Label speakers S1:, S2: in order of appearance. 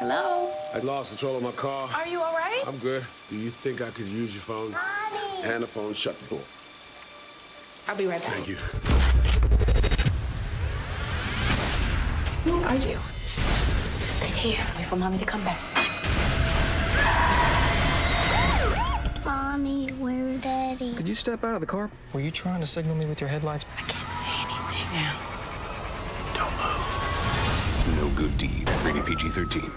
S1: Hello?
S2: I lost control of my car.
S1: Are you all right?
S2: I'm good. Do you think I could use your phone?
S3: Mommy.
S2: Hand the phone, shut the door.
S1: I'll be right back.
S2: Thank you.
S1: Who are you? Just stay here. Wait for mommy to come back.
S3: Mommy, where's Daddy?
S4: Could you step out of the car? Were you trying to signal me with your headlights?
S1: I can't say anything now. Don't move.
S5: No good deed. Rated PG 13.